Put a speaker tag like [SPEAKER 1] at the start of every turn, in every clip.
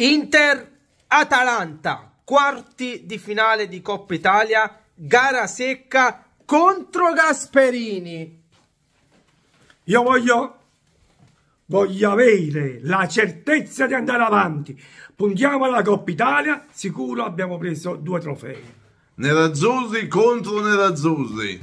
[SPEAKER 1] Inter-Atalanta, quarti di finale di Coppa Italia, gara secca contro Gasperini.
[SPEAKER 2] Io voglio, voglio avere la certezza di andare avanti. Puntiamo alla Coppa Italia, sicuro abbiamo preso due trofei.
[SPEAKER 3] Nerazzurri contro Nerazzurri.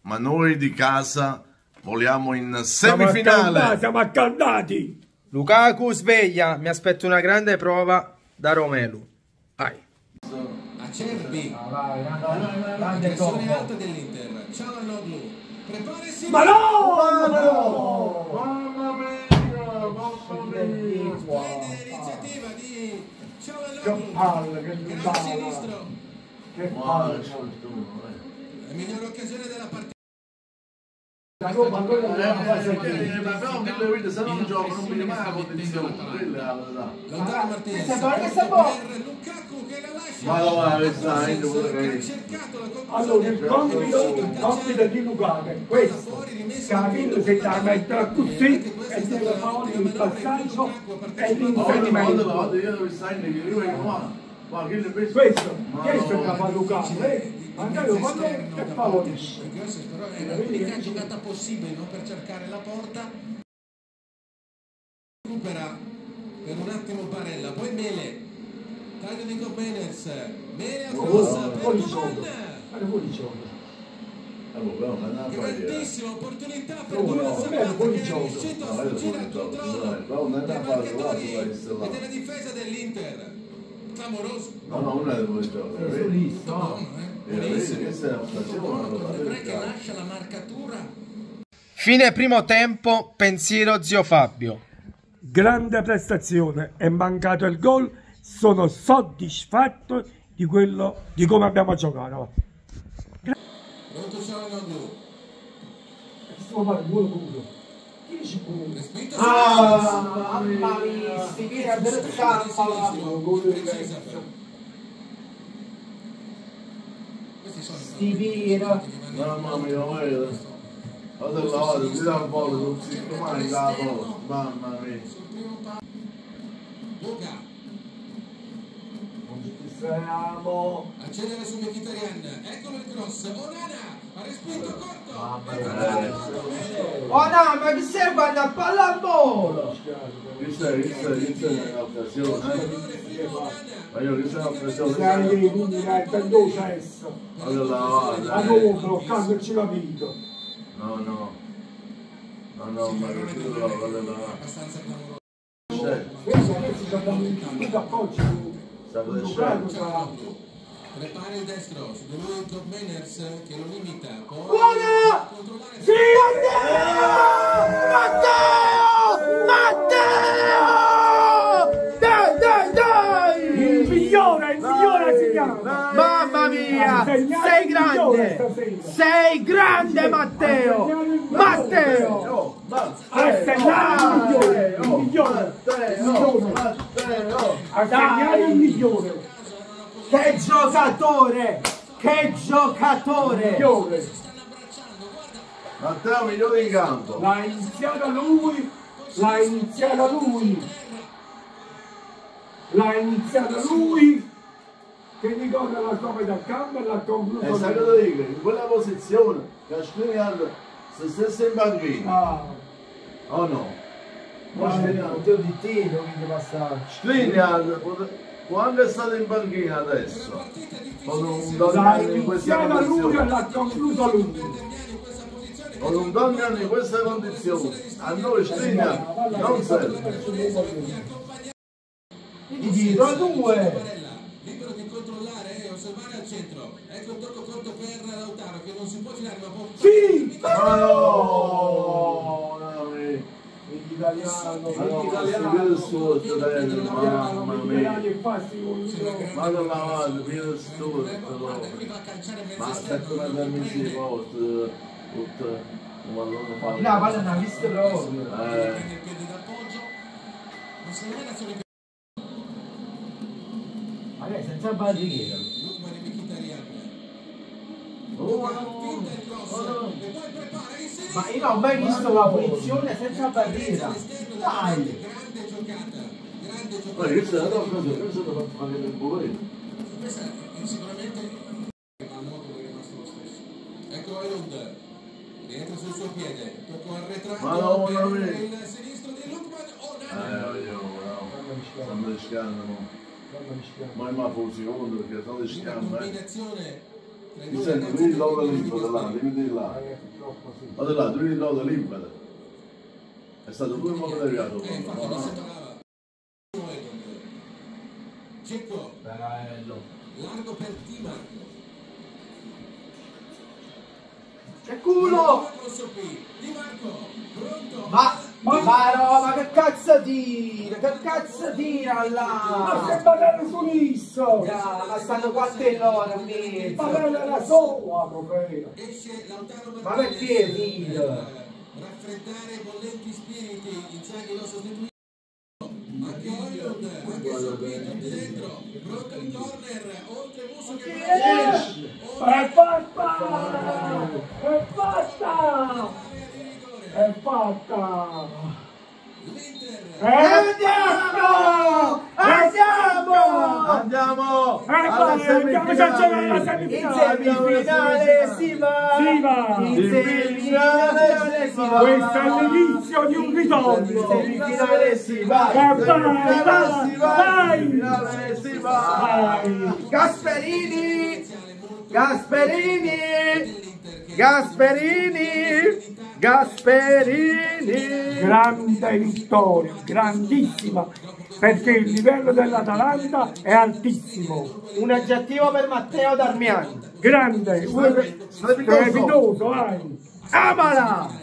[SPEAKER 3] Ma noi di casa vogliamo in
[SPEAKER 2] Siamo accaldati,
[SPEAKER 3] semifinale.
[SPEAKER 2] siamo accaldati.
[SPEAKER 1] Lukaku sveglia, mi aspetto una grande prova da Romelu. Vai.
[SPEAKER 4] Acerbi pressione alta dell'Inter Cialanoglu preparasi
[SPEAKER 2] Ma no!
[SPEAKER 3] Mamma mia, mamma mia.
[SPEAKER 4] prende l'iniziativa di Cialanoglu
[SPEAKER 2] Che palle, che
[SPEAKER 4] sinistro
[SPEAKER 2] Che
[SPEAKER 3] Ma
[SPEAKER 2] palle.
[SPEAKER 3] che sfortuna, eh.
[SPEAKER 4] la migliore occasione della partita
[SPEAKER 2] Roma ancora non fa
[SPEAKER 3] Eh,
[SPEAKER 2] sentire.
[SPEAKER 3] eh, ma però mille volte se non gioco non mi mai la condizione, quella la verità.
[SPEAKER 4] Lautaro Martinez Lukaku che la lascia
[SPEAKER 3] Ma ma
[SPEAKER 4] che
[SPEAKER 3] che-
[SPEAKER 4] cercato la
[SPEAKER 2] Allora, il compito, compito di Lukaku è questo. Capito se la mettere così e deve fare il passaggio e
[SPEAKER 3] Ma
[SPEAKER 2] l'inserimento.
[SPEAKER 3] io devo stare in che io vengo qua. Ma che le penso?
[SPEAKER 2] Questo,
[SPEAKER 3] Ma
[SPEAKER 2] questo è
[SPEAKER 3] no.
[SPEAKER 2] Lukaku. eh? Magari quando che favorisce.
[SPEAKER 4] però è l'unica giocata possibile non per cercare la porta recupera per un attimo Barella poi Mele taglio di Gobenez Mele al cross per
[SPEAKER 2] Fuori
[SPEAKER 4] Coman
[SPEAKER 2] gioco. Guarda fuori gioco.
[SPEAKER 3] Eh, boh,
[SPEAKER 4] grandissima opportunità per
[SPEAKER 2] No,
[SPEAKER 4] Dura
[SPEAKER 2] no,
[SPEAKER 4] Zapata
[SPEAKER 2] fuori
[SPEAKER 4] che è riuscito a
[SPEAKER 3] No, io
[SPEAKER 4] sfuggire al controllo dei marcatori e della difesa dell'Inter clamoroso
[SPEAKER 3] No, no, non è del buon gioco.
[SPEAKER 2] È
[SPEAKER 3] vedi?
[SPEAKER 2] solista.
[SPEAKER 4] buono eh
[SPEAKER 3] Eh, una una
[SPEAKER 4] De Vrij che lascia la marcatura
[SPEAKER 1] Fine primo tempo, pensiero zio Fabio.
[SPEAKER 2] Grande prestazione, è mancato il gol, sono soddisfatto di quello di come abbiamo giocato.
[SPEAKER 4] pronto Cialanoglu
[SPEAKER 2] Stiamo fare ci può?
[SPEAKER 4] respinto
[SPEAKER 2] Ah, mamma mia, si viene a del campo.
[SPEAKER 4] i
[SPEAKER 2] Si vira.
[SPEAKER 3] Mamma mia, guarda. Guarda la guarda, ti dà un po' non si mai la posta, mamma mia.
[SPEAKER 4] sul primo palo Luca
[SPEAKER 2] Non ci distraiamo.
[SPEAKER 4] accedere su Mkhitaryan eccolo il cross Onana
[SPEAKER 1] Oh no, ma chi serve quando a pallavolo?
[SPEAKER 3] Questa è, è, è un'occasione, eh. Ma io questa è un'occasione.
[SPEAKER 2] Che quindi hai perduto cesso.
[SPEAKER 3] Guarda la
[SPEAKER 2] Ma
[SPEAKER 3] guarda.
[SPEAKER 2] dopo, quando ci capito.
[SPEAKER 3] No, no. No, no, ma questo lo guarda la
[SPEAKER 4] abbastanza clamoroso
[SPEAKER 3] C'è,
[SPEAKER 2] Questo adesso ci abbiamo tutto appoggio.
[SPEAKER 3] sta.
[SPEAKER 4] Prepara il destro su Top Manners che lo limita poi
[SPEAKER 2] Buona!
[SPEAKER 4] controllare
[SPEAKER 2] Sì, Matteo! Dai, dai, dai! Il migliore, il migliore si chiama!
[SPEAKER 1] Mamma mia, sei grande! Sei grande Matteo! Matteo!
[SPEAKER 2] Ha segnato il migliore! Il migliore!
[SPEAKER 3] Matteo, Matteo.
[SPEAKER 2] Segnato il migliore!
[SPEAKER 1] Che giocatore! Che giocatore!
[SPEAKER 2] migliore!
[SPEAKER 3] Matteo migliore in campo.
[SPEAKER 2] L'ha iniziata lui! L'ha iniziata lui! L'ha iniziata lui! Che ricorda la come dal campo e l'ha
[SPEAKER 3] E
[SPEAKER 2] concluso
[SPEAKER 3] sai
[SPEAKER 2] lui.
[SPEAKER 3] cosa dico? In quella posizione, Cascrinian se stesse in banchina,
[SPEAKER 2] Ah,
[SPEAKER 3] o no? Ma
[SPEAKER 2] Ah,
[SPEAKER 3] Skriniar-
[SPEAKER 1] di tiro quindi passaggio.
[SPEAKER 3] Skriniar, pote- quando è stato in banchina adesso, con un Dognan in
[SPEAKER 2] e l'ha conclusa lui!
[SPEAKER 3] con un Dognan in queste condizioni, a noi Skriniar non serve.
[SPEAKER 1] Di tiro due!
[SPEAKER 4] Libero di controllare e osservare al centro ecco il tocco corto per Lautaro che non si può girare ma può
[SPEAKER 2] Sì!
[SPEAKER 3] Ma no!
[SPEAKER 2] L'italiano,
[SPEAKER 3] L'italiano, il suo fratello, mamma mia. Ma non vado, pieno stupido.
[SPEAKER 4] guarda qui va a calciare mezzo
[SPEAKER 3] Ma
[SPEAKER 4] esterno
[SPEAKER 3] aspetta una permessi di posto, tutto, un pallone fa.
[SPEAKER 1] La palla non ha visto proprio.
[SPEAKER 3] Eh,
[SPEAKER 4] ma più
[SPEAKER 1] Magari senza barriera.
[SPEAKER 4] E
[SPEAKER 3] oh,
[SPEAKER 4] il cross
[SPEAKER 3] oh,
[SPEAKER 1] Ma io non ho mai visto la punizione senza barriera. Dai!
[SPEAKER 4] grande giocata grande che
[SPEAKER 3] Ma io sono andato a casa, io sono andato a fare il bollino.
[SPEAKER 4] Questa è sicuramente ma lo stesso. Ecco Ailund, rientra sul suo piede, tocco arretrato
[SPEAKER 3] Ma no,
[SPEAKER 4] per
[SPEAKER 3] no,
[SPEAKER 4] il sinistro di Lukman,
[SPEAKER 3] Eh,
[SPEAKER 4] Onana.
[SPEAKER 3] io, no. Stanno rischiando, no. Ma è ma fusi contro perché stanno
[SPEAKER 4] Una
[SPEAKER 3] rischiando, eh.
[SPEAKER 4] combinazione i
[SPEAKER 3] Mi vedi l'ora
[SPEAKER 4] che
[SPEAKER 3] libera là, vedi di là. Guarda là, vedi l'ora libera. È stato pure un po' deviato.
[SPEAKER 4] Infatti non
[SPEAKER 3] no?
[SPEAKER 4] sembrava. Ailund. Cecco, largo per Di Marco.
[SPEAKER 1] Che culo! Ma, ma, ma no, ma che cazzo tira? Che cazzo tira
[SPEAKER 2] Ma
[SPEAKER 1] là?
[SPEAKER 2] se parlano su Nisso!
[SPEAKER 1] Ah, ma stanno quattro loro in
[SPEAKER 2] Ma
[SPEAKER 1] mezzo.
[SPEAKER 2] quella era sola,
[SPEAKER 4] Lautaro
[SPEAKER 1] Ma perché tira?
[SPEAKER 4] Raffreddare bollenti spiriti, Inzaghi lo sostituisce. Anche Oilund, anche Sorvino di dentro, pronto il corner, oltre Musso che
[SPEAKER 2] fatta!
[SPEAKER 4] l'Inter,
[SPEAKER 2] Andiamo! Andiamo!
[SPEAKER 3] Andiamo!
[SPEAKER 2] Eh, vai, andiamo già alla
[SPEAKER 1] In
[SPEAKER 2] semifinale!
[SPEAKER 1] semifinale si va!
[SPEAKER 2] Si va!
[SPEAKER 1] In semifinale si va!
[SPEAKER 2] Questo è l'inizio di un
[SPEAKER 1] In
[SPEAKER 2] ritorno!
[SPEAKER 1] semifinale si va!
[SPEAKER 2] Eh, vai,
[SPEAKER 3] Semifinale si va!
[SPEAKER 2] vai!
[SPEAKER 3] Semifinale si va!
[SPEAKER 2] Vai!
[SPEAKER 1] Gasperini! Gasperini! Gasperini! Gasperini!
[SPEAKER 2] Grande vittoria, grandissima, perché il livello dell'Atalanta è altissimo.
[SPEAKER 1] Un aggettivo per Matteo Darmian.
[SPEAKER 2] Grande, strepitoso, vai!
[SPEAKER 1] Amala!